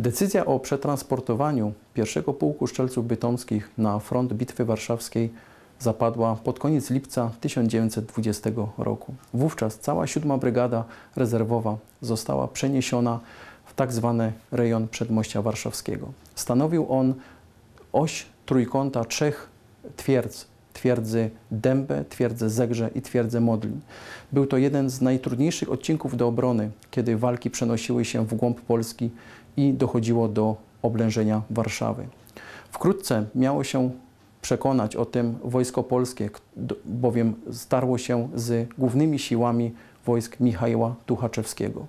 Decyzja o przetransportowaniu pierwszego pułku szczelców bytomskich na front Bitwy Warszawskiej zapadła pod koniec lipca 1920 roku. Wówczas cała siódma brygada rezerwowa została przeniesiona w tak zwany rejon Przedmościa Warszawskiego. Stanowił on oś trójkąta trzech twierdz, twierdzy Dębę, twierdzę Zegrze i twierdzę Modlin. Był to jeden z najtrudniejszych odcinków do obrony, kiedy walki przenosiły się w głąb Polski i dochodziło do oblężenia Warszawy. Wkrótce miało się przekonać o tym wojsko polskie, bowiem starło się z głównymi siłami wojsk Michała Tuchaczewskiego.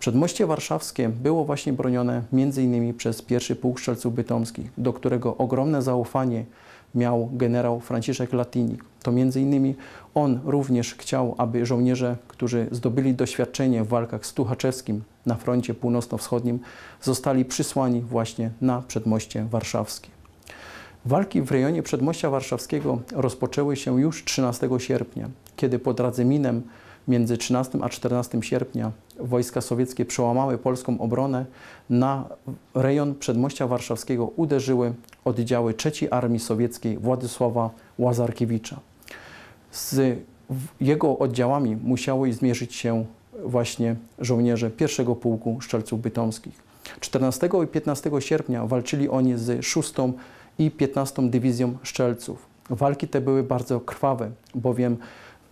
Przedmoście warszawskie było właśnie bronione m.in. przez pierwszy pułk strzelców bytomskich, do którego ogromne zaufanie miał generał Franciszek Latinik. To m.in. on również chciał, aby żołnierze, którzy zdobyli doświadczenie w walkach z Tuchaczewskim na froncie północno-wschodnim, zostali przysłani właśnie na przedmoście warszawskie. Walki w rejonie Przedmościa Warszawskiego rozpoczęły się już 13 sierpnia, kiedy pod Radzyminem między 13 a 14 sierpnia wojska sowieckie przełamały polską obronę. Na rejon Przedmościa Warszawskiego uderzyły oddziały III Armii Sowieckiej Władysława Łazarkiewicza. Z jego oddziałami musiały zmierzyć się właśnie żołnierze pierwszego pułku Szczelców Bytomskich. 14 i 15 sierpnia walczyli oni z 6 i 15 Dywizją Szczelców. Walki te były bardzo krwawe, bowiem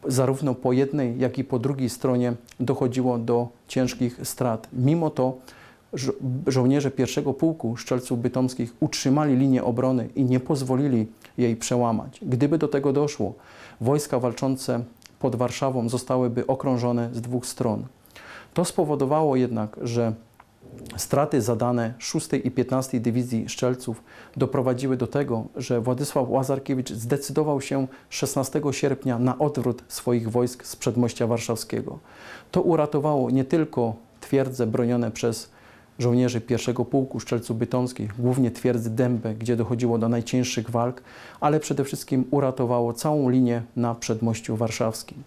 zarówno po jednej, jak i po drugiej stronie dochodziło do ciężkich strat. Mimo to żo żołnierze pierwszego pułku Szczelców Bytomskich utrzymali linię obrony i nie pozwolili jej przełamać. Gdyby do tego doszło, wojska walczące pod Warszawą zostałyby okrążone z dwóch stron. To spowodowało jednak, że Straty zadane 6 i 15 Dywizji Szczelców doprowadziły do tego, że Władysław Łazarkiewicz zdecydował się 16 sierpnia na odwrót swoich wojsk z przedmościa warszawskiego. To uratowało nie tylko twierdze bronione przez żołnierzy pierwszego pułku Szczelców Bytomskich, głównie twierdzy Dębę, gdzie dochodziło do najcięższych walk, ale przede wszystkim uratowało całą linię na przedmościu warszawskim.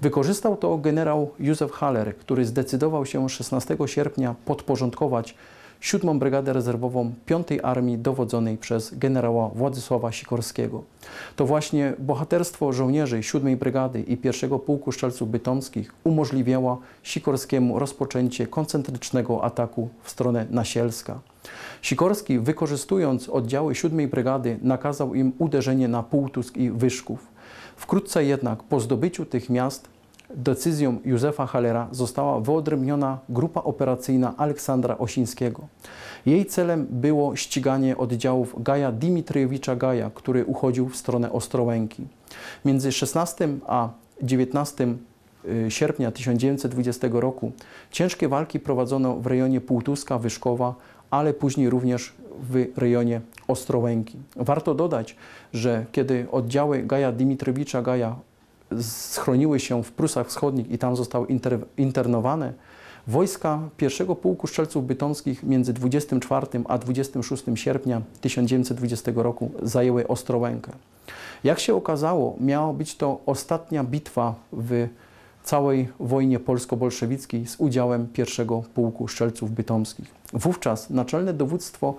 Wykorzystał to generał Józef Haller, który zdecydował się 16 sierpnia podporządkować 7 Brygadę Rezerwową 5 Armii dowodzonej przez generała Władysława Sikorskiego. To właśnie bohaterstwo żołnierzy 7 Brygady i 1 Pułku Szczelców Bytomskich umożliwiało Sikorskiemu rozpoczęcie koncentrycznego ataku w stronę Nasielska. Sikorski, wykorzystując oddziały 7 Brygady, nakazał im uderzenie na Półtusk i Wyszków. Wkrótce jednak po zdobyciu tych miast decyzją Józefa Hallera została wyodrębniona grupa operacyjna Aleksandra Osińskiego. Jej celem było ściganie oddziałów Gaja Dimitriewicza Gaja, który uchodził w stronę Ostrołęki. Między 16 a 19 y, sierpnia 1920 roku ciężkie walki prowadzono w rejonie Półtuska, Wyszkowa, ale później również w rejonie Ostrołęki. Warto dodać, że kiedy oddziały Gaja Dimitrowicza Gaja schroniły się w Prusach Wschodnich i tam zostały inter internowane, wojska pierwszego pułku strzelców bytomskich między 24 a 26 sierpnia 1920 roku zajęły Ostrołękę. Jak się okazało, miała być to ostatnia bitwa w całej wojnie polsko-bolszewickiej z udziałem pierwszego pułku strzelców bytomskich. Wówczas naczelne dowództwo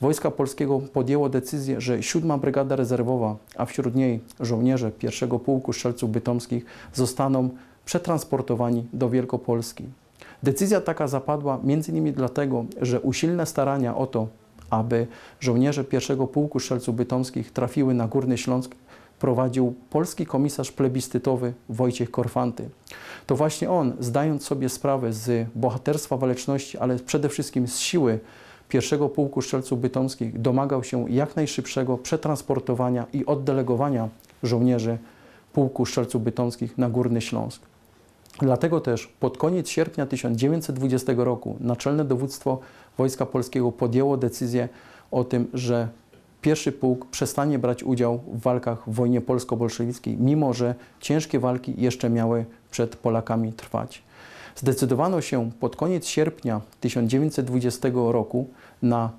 Wojska Polskiego podjęło decyzję, że 7 Brygada Rezerwowa, a wśród niej żołnierze pierwszego pułku strzelców bytomskich zostaną przetransportowani do Wielkopolski. Decyzja taka zapadła m.in. dlatego, że usilne starania o to, aby żołnierze pierwszego pułku strzelców bytomskich trafiły na Górny Śląsk, prowadził polski komisarz plebiscytowy Wojciech Korfanty. To właśnie on, zdając sobie sprawę z bohaterstwa waleczności, ale przede wszystkim z siły pierwszego pułku strzelców bytomskich, domagał się jak najszybszego przetransportowania i oddelegowania żołnierzy pułku strzelców bytomskich na Górny Śląsk. Dlatego też pod koniec sierpnia 1920 roku Naczelne Dowództwo Wojska Polskiego podjęło decyzję o tym, że pierwszy pułk przestanie brać udział w walkach w wojnie polsko-bolszewickiej, mimo że ciężkie walki jeszcze miały przed Polakami trwać. Zdecydowano się pod koniec sierpnia 1920 roku na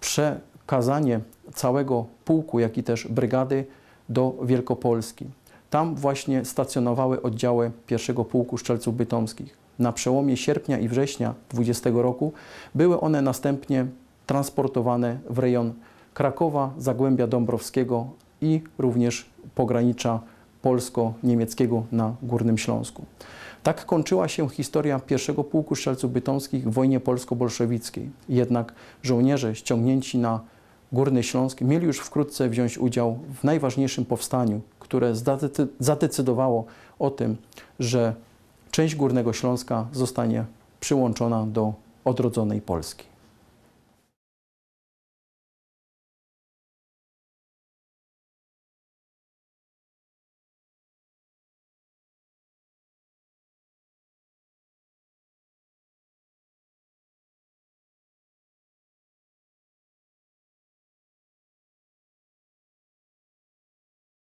przekazanie całego pułku, jak i też brygady do Wielkopolski. Tam właśnie stacjonowały oddziały pierwszego pułku strzelców bytomskich. na przełomie sierpnia i września 20 roku były one następnie transportowane w rejon Krakowa, Zagłębia Dąbrowskiego i również pogranicza polsko-niemieckiego na Górnym Śląsku. Tak kończyła się historia pierwszego pułku strzelców bytomskich w wojnie polsko-bolszewickiej. Jednak żołnierze ściągnięci na Górny Śląsk mieli już wkrótce wziąć udział w najważniejszym powstaniu, które zadecydowało o tym, że część Górnego Śląska zostanie przyłączona do odrodzonej Polski.